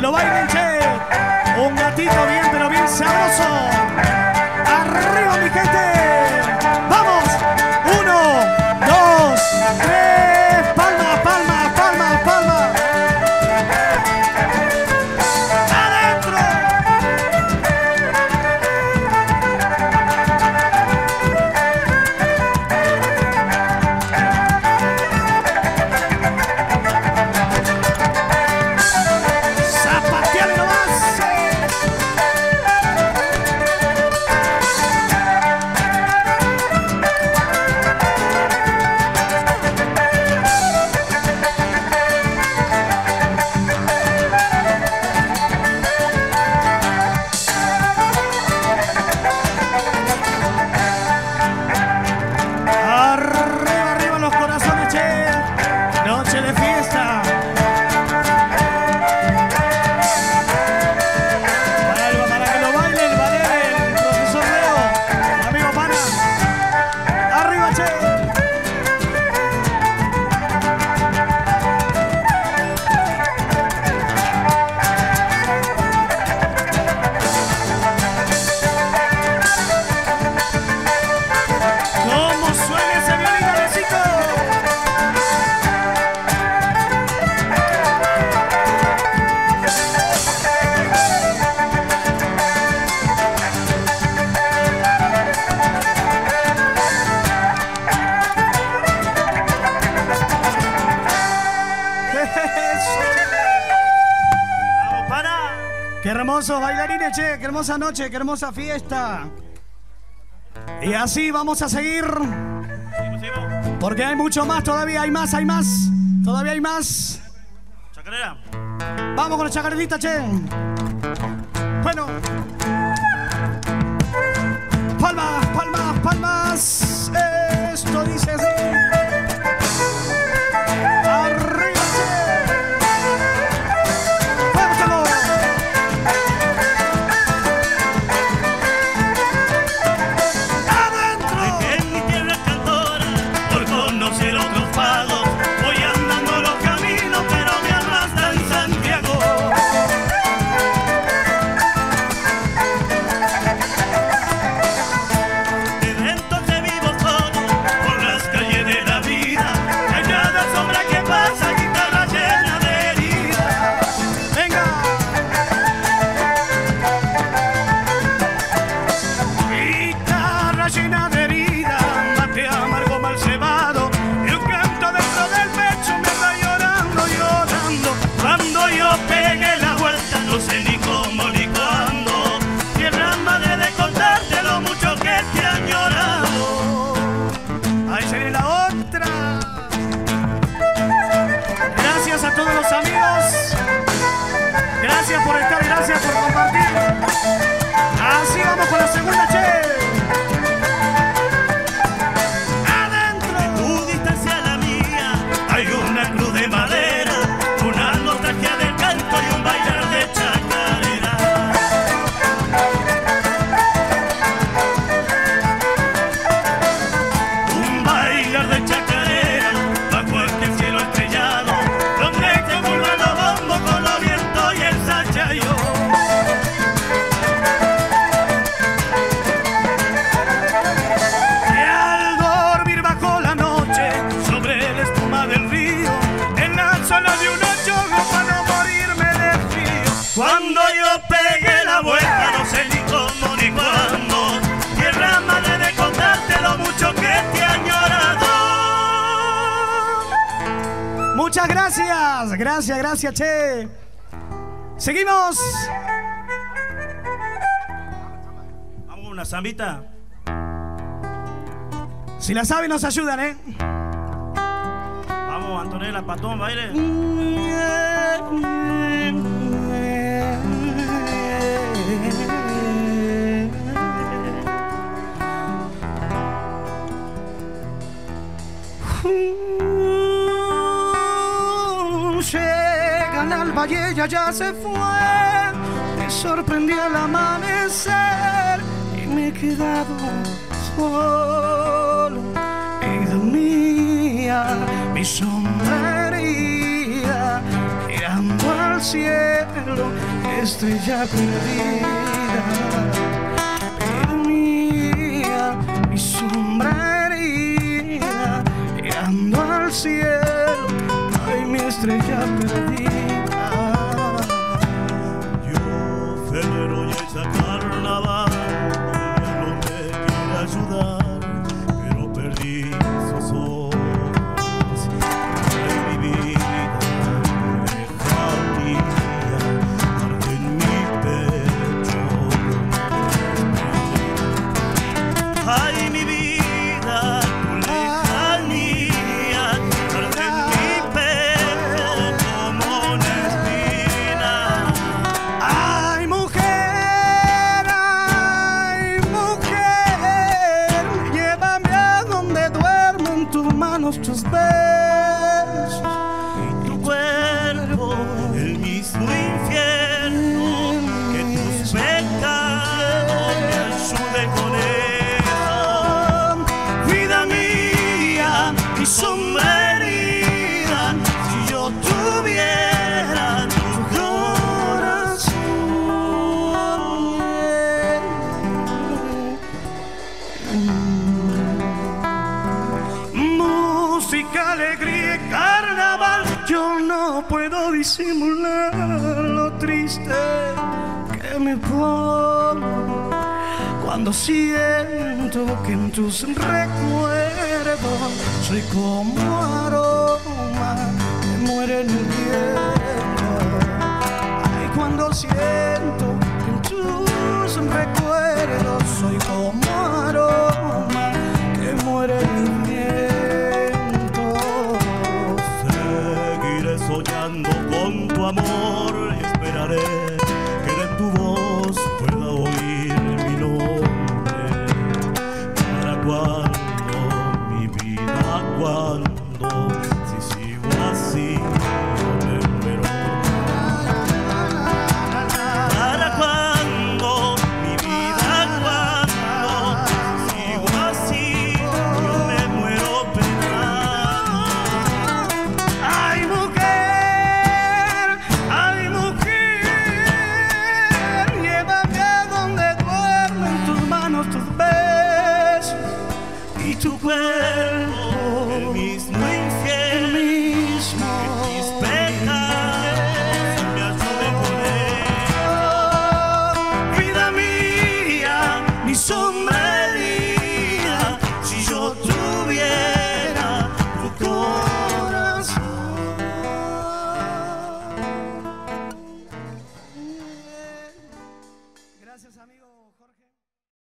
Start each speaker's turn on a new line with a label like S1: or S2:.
S1: que lo bailen, che. Un gatito bien, pero bien sabroso. Arriba, Qué hermosos bailarines, che, qué hermosa noche, qué hermosa fiesta. Y así vamos a seguir, porque hay mucho más, todavía hay más, hay más, todavía hay más.
S2: Chacarera.
S1: Vamos con la chacarelita, che. Bueno. Palmas, palmas, palmas. Esto dice así. Gracias por compartir. Así vamos con la segunda, che. Gracias, gracias, che. Seguimos.
S2: Vamos con una zambita.
S1: Si la saben, nos ayudan, ¿eh?
S2: Vamos, Antonella, patón, baile.
S1: y ella ya se fue. Me sorprendí al amanecer y me he quedado solo. Vida mía, mi sombrería, mirando al cielo, estrella perdida. Mía, mi sombrería, mirando al cielo, ay, mi estrella perdida. karnaval just there. disimular lo triste que me pongo cuando siento que en tus recuerdos soy como aroma que muere en el viento. Ay, cuando siento que en tus recuerdos soy como tus besos y tu cuerpo,
S2: el mismo
S1: infiel,
S2: el
S1: mismo,
S2: que. Oh, vida mía, mi sombra.